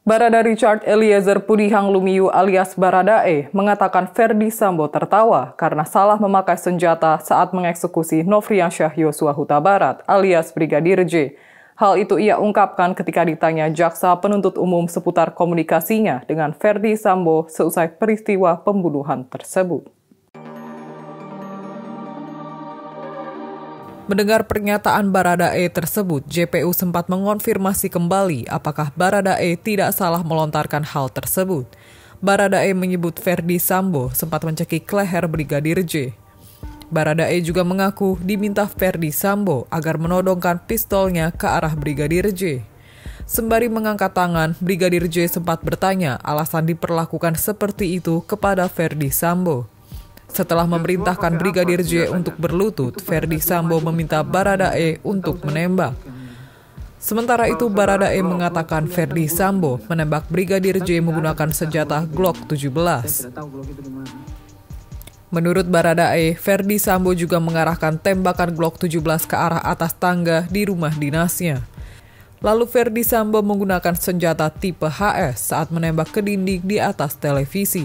Barada Richard Eliezer Pudihang Lumiu alias Baradae mengatakan Ferdi Sambo tertawa karena salah memakai senjata saat mengeksekusi Nofriansyah Yosua Huta Barat alias Brigadir J. Hal itu ia ungkapkan ketika ditanya jaksa penuntut umum seputar komunikasinya dengan Ferdi Sambo seusai peristiwa pembunuhan tersebut. Mendengar pernyataan Baradae tersebut, JPU sempat mengonfirmasi kembali apakah Baradae tidak salah melontarkan hal tersebut. Baradae menyebut Ferdi Sambo sempat mencekik leher Brigadir J. Baradae juga mengaku diminta Ferdi Sambo agar menodongkan pistolnya ke arah Brigadir J. Sembari mengangkat tangan, Brigadir J sempat bertanya alasan diperlakukan seperti itu kepada Ferdi Sambo. Setelah memerintahkan Brigadir J untuk berlutut, Ferdi Sambo meminta Baradae untuk menembak. Sementara itu, Baradae mengatakan Ferdi Sambo menembak Brigadir J menggunakan senjata Glock 17. Menurut Baradae, Ferdi Sambo juga mengarahkan tembakan Glock 17 ke arah atas tangga di rumah dinasnya. Lalu Ferdi Sambo menggunakan senjata tipe HS saat menembak ke dinding di atas televisi.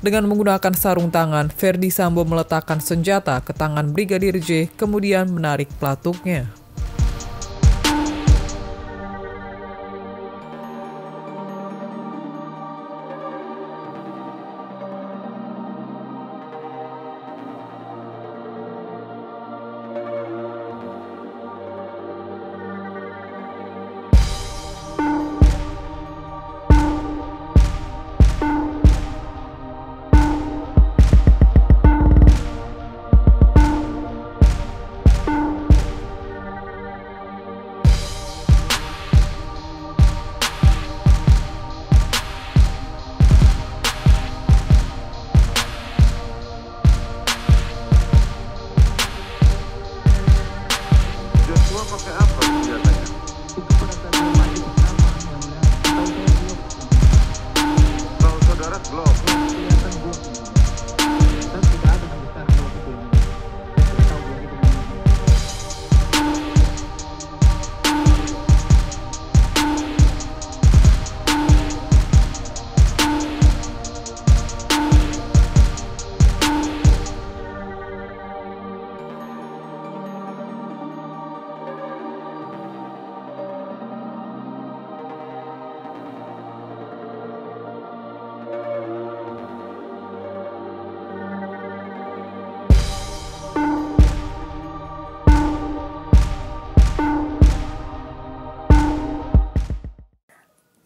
Dengan menggunakan sarung tangan, Ferdi Sambo meletakkan senjata ke tangan Brigadir J, kemudian menarik pelatuknya. qualquer rapaz.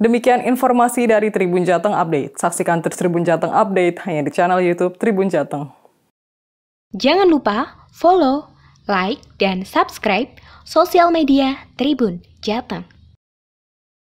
Demikian informasi dari Tribun Jateng Update. Saksikan terus Tribun Jateng Update hanya di channel YouTube Tribun Jateng. Jangan lupa follow, like, dan subscribe sosial media Tribun Jateng.